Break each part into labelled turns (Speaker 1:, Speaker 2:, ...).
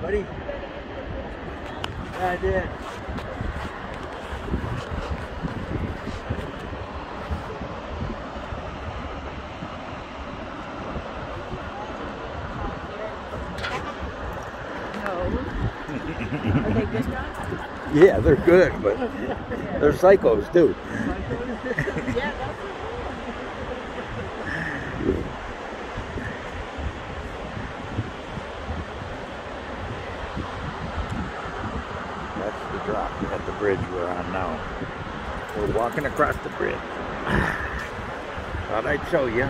Speaker 1: buddy? Yeah, I did.
Speaker 2: Are they good dogs?
Speaker 1: Yeah, they're good, but they're psychos too.
Speaker 2: yeah, that's
Speaker 1: That's the drop at the bridge we're on now. We're walking across the bridge. Thought I'd show you.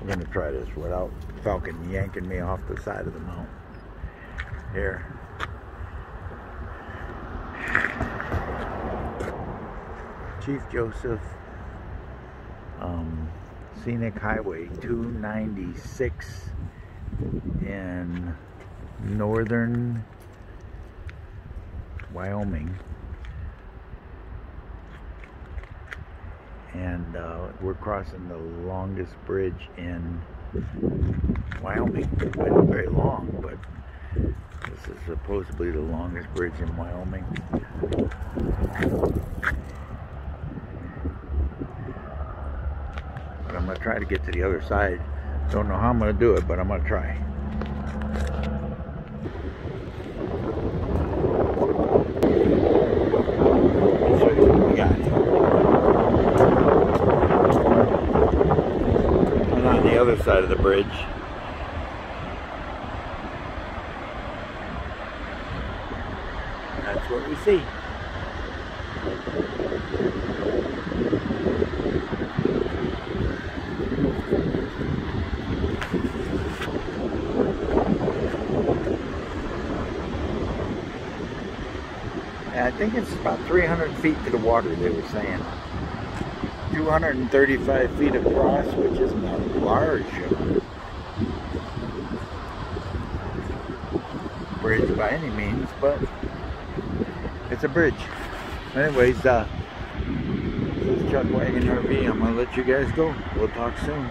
Speaker 1: We're gonna try this without Falcon yanking me off the side of the mountain. Here. Chief Joseph um, Scenic Highway 296 in northern Wyoming. And uh, we're crossing the longest bridge in Wyoming. It's not very long, but this is supposedly the longest bridge in Wyoming. But I'm gonna try to get to the other side. Don't know how I'm gonna do it, but I'm try. Got here. And on the other side of the bridge. That's what we see. I think it's about 300 feet to the water, they were saying. 235 feet across, which isn't a large bridge by any means, but it's a bridge. Anyways, uh, this is Chuck Wagon RV. I'm going to let you guys go. We'll talk soon.